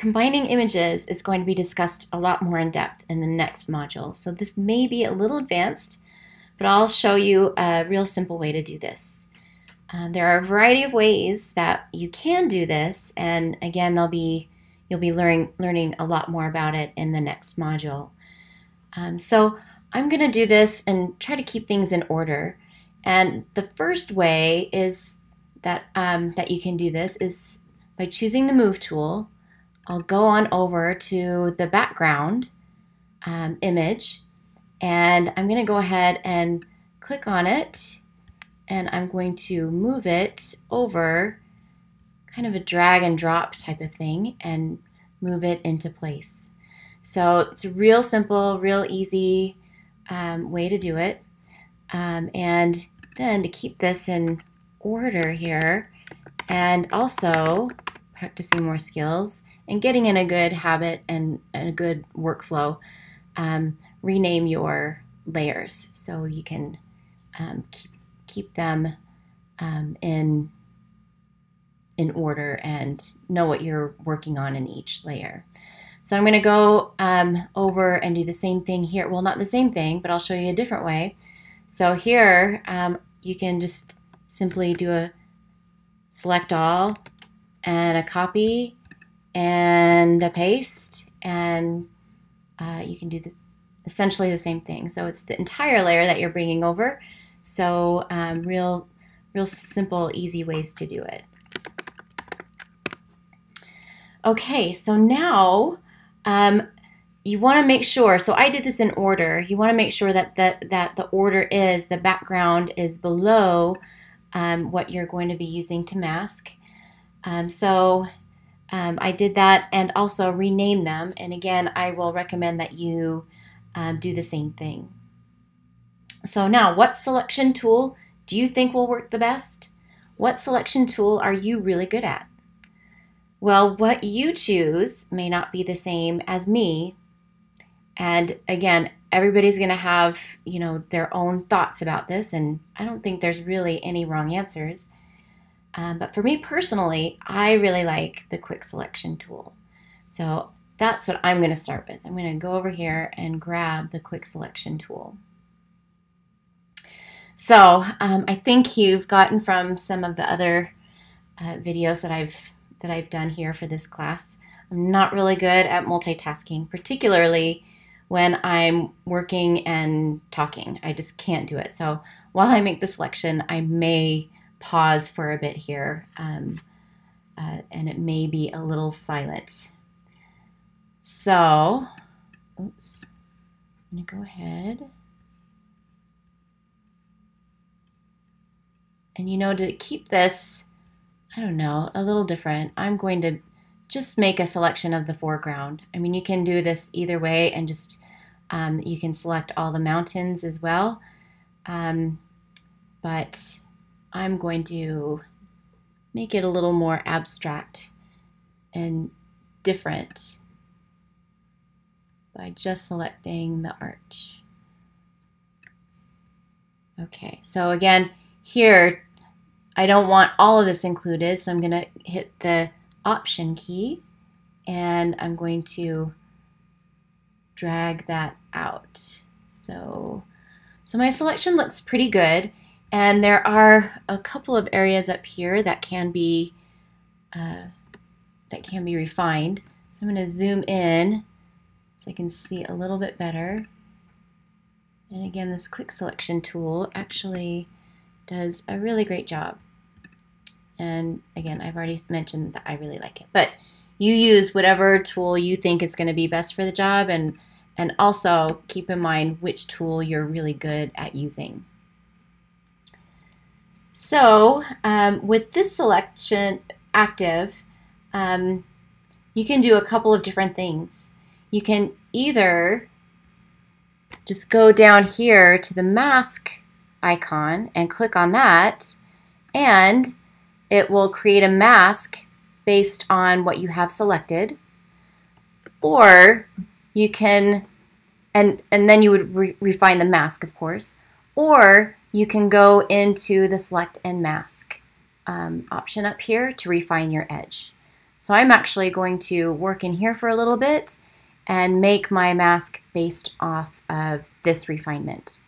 combining images is going to be discussed a lot more in depth in the next module. So this may be a little advanced, but I'll show you a real simple way to do this. Um, there are a variety of ways that you can do this, and again, they'll be you'll be learning learning a lot more about it in the next module. Um, so I'm going to do this and try to keep things in order. And the first way is that um, that you can do this is by choosing the Move tool. I'll go on over to the background um, image, and I'm going to go ahead and click on it and I'm going to move it over kind of a drag and drop type of thing and move it into place. So it's a real simple, real easy um, way to do it. Um, and then to keep this in order here and also practicing more skills and getting in a good habit and, and a good workflow, um, rename your layers so you can um, keep keep them um, in in order and know what you're working on in each layer. So I'm going to go um, over and do the same thing here. Well, not the same thing, but I'll show you a different way. So here um, you can just simply do a select all and a copy and a paste and uh, you can do the, essentially the same thing. So it's the entire layer that you're bringing over so um, real, real simple, easy ways to do it. Okay, so now um, you want to make sure, so I did this in order, you want to make sure that the, that the order is, the background is below um, what you're going to be using to mask. Um, so um, I did that and also rename them. And again, I will recommend that you um, do the same thing. So now, what selection tool do you think will work the best? What selection tool are you really good at? Well, what you choose may not be the same as me. And again, everybody's going to have, you know, their own thoughts about this and I don't think there's really any wrong answers. Um, but for me personally, I really like the quick selection tool. So that's what I'm going to start with. I'm going to go over here and grab the quick selection tool. So um, I think you've gotten from some of the other uh, videos that I've that I've done here for this class. I'm not really good at multitasking, particularly when I'm working and talking. I just can't do it. So while I make the selection, I may pause for a bit here, um, uh, and it may be a little silent. So, oops, I'm gonna go ahead. And you know, to keep this, I don't know, a little different, I'm going to just make a selection of the foreground. I mean, you can do this either way and just, um, you can select all the mountains as well. Um, but I'm going to make it a little more abstract and different by just selecting the arch. Okay, so again, here I don't want all of this included, so I'm going to hit the Option key and I'm going to drag that out. So, so my selection looks pretty good, and there are a couple of areas up here that can be uh, that can be refined. So I'm going to zoom in so I can see a little bit better. And again, this quick selection tool actually does a really great job. And again, I've already mentioned that I really like it. But you use whatever tool you think is going to be best for the job and and also keep in mind which tool you're really good at using. So um, with this selection active, um, you can do a couple of different things. You can either just go down here to the mask icon and click on that and it will create a mask based on what you have selected. Or you can, and, and then you would re refine the mask, of course. Or you can go into the select and mask um, option up here to refine your edge. So I'm actually going to work in here for a little bit and make my mask based off of this refinement.